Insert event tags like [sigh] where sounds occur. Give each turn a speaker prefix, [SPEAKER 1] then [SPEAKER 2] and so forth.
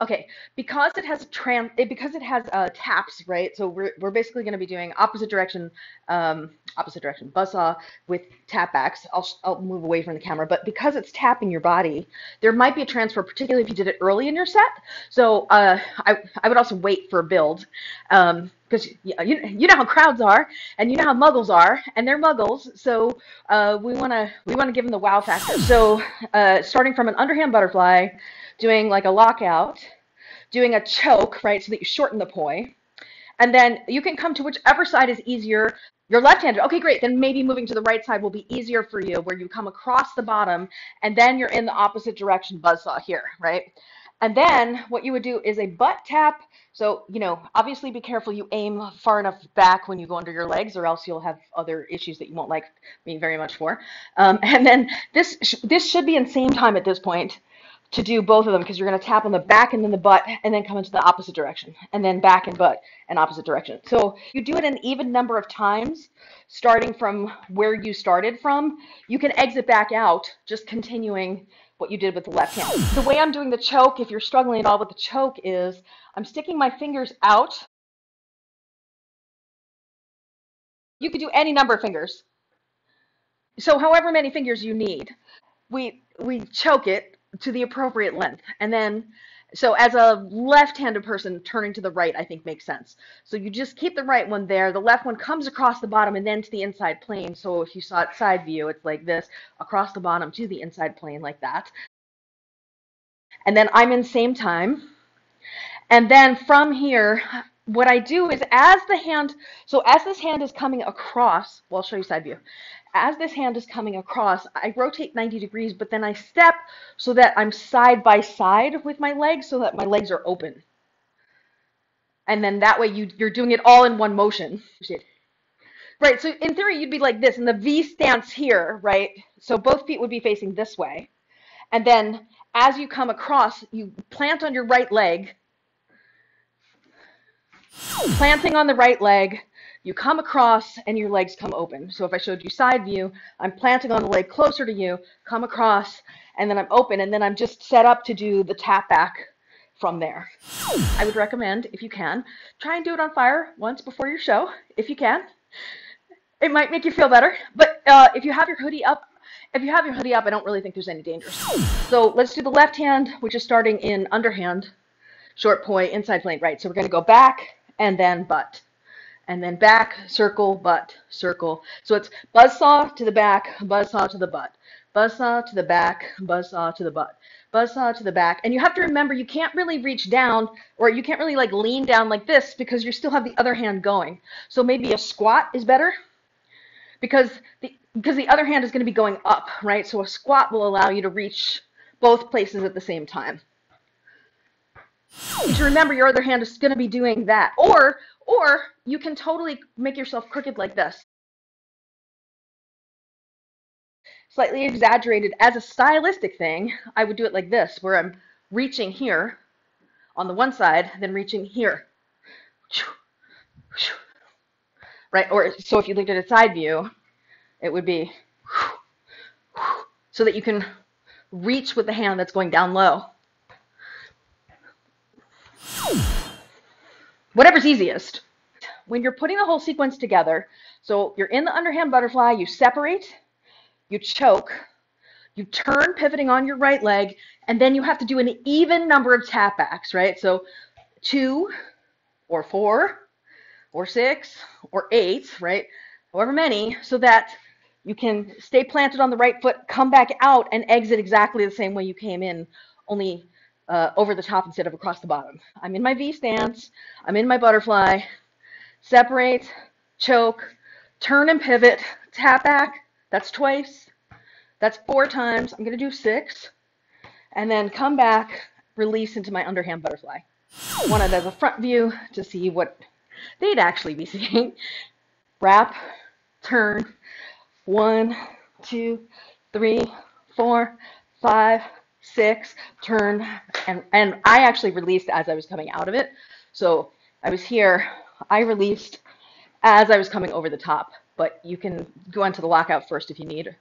[SPEAKER 1] Okay, because it has tran it, because it has uh, taps, right? So we're, we're basically going to be doing opposite direction, um, opposite direction buzzsaw with tap backs. I'll, I'll move away from the camera, but because it's tapping your body, there might be a transfer, particularly if you did it early in your set. So uh, I, I would also wait for a build because um, you, you know how crowds are and you know how muggles are and they're muggles. So uh, we want to we want to give them the wow factor. So uh, starting from an underhand butterfly, doing like a lockout, doing a choke, right, so that you shorten the poi. And then you can come to whichever side is easier. You're left-handed. Okay, great. Then maybe moving to the right side will be easier for you, where you come across the bottom, and then you're in the opposite direction buzzsaw here, right? And then what you would do is a butt tap. So, you know, obviously be careful you aim far enough back when you go under your legs or else you'll have other issues that you won't like me very much for. Um, [laughs] and then this, this should be in same time at this point to do both of them because you're going to tap on the back and then the butt and then come into the opposite direction and then back and butt and opposite direction. So you do it an even number of times starting from where you started from. You can exit back out just continuing what you did with the left hand. The way I'm doing the choke, if you're struggling at all with the choke, is I'm sticking my fingers out. You could do any number of fingers. So however many fingers you need. We we choke it to the appropriate length. And then, so as a left-handed person, turning to the right, I think makes sense. So you just keep the right one there. The left one comes across the bottom and then to the inside plane. So if you saw it side view, it's like this, across the bottom to the inside plane like that. And then I'm in same time. And then from here, what I do is as the hand, so as this hand is coming across, well, I'll show you side view as this hand is coming across, I rotate 90 degrees, but then I step so that I'm side by side with my legs so that my legs are open. And then that way you, you're doing it all in one motion. Right, so in theory you'd be like this in the V stance here, right? So both feet would be facing this way. And then as you come across, you plant on your right leg, planting on the right leg, you come across and your legs come open. So if I showed you side view, I'm planting on the leg closer to you, come across, and then I'm open, and then I'm just set up to do the tap back from there. I would recommend, if you can, try and do it on fire once before your show, if you can. It might make you feel better, but uh, if you have your hoodie up, if you have your hoodie up, I don't really think there's any danger. So let's do the left hand, which is starting in underhand, short poi, inside plane, right? So we're going to go back and then butt and then back, circle, butt, circle. So it's buzzsaw to the back, buzzsaw to the butt, buzzsaw to the back, buzzsaw to the butt, buzzsaw to the back. And you have to remember you can't really reach down or you can't really like lean down like this because you still have the other hand going. So maybe a squat is better because the because the other hand is going to be going up, right? So a squat will allow you to reach both places at the same time. To remember your other hand is going to be doing that. Or or you can totally make yourself crooked like this. Slightly exaggerated as a stylistic thing, I would do it like this, where I'm reaching here on the one side, then reaching here. Right, or so if you looked at a side view, it would be so that you can reach with the hand that's going down low. Whatever's easiest. When you're putting the whole sequence together, so you're in the underhand butterfly, you separate, you choke, you turn pivoting on your right leg, and then you have to do an even number of tap backs, right? So two or four or six or eight, right? However many, so that you can stay planted on the right foot, come back out, and exit exactly the same way you came in, only uh, over the top instead of across the bottom. I'm in my V stance. I'm in my butterfly. Separate, choke, turn and pivot, tap back. That's twice. That's four times. I'm going to do six. And then come back, release into my underhand butterfly. I want as a front view to see what they'd actually be [laughs] seeing. Wrap, turn, one, two, three, four, five, six, turn, and, and I actually released as I was coming out of it. So I was here, I released as I was coming over the top, but you can go into the lockout first if you need.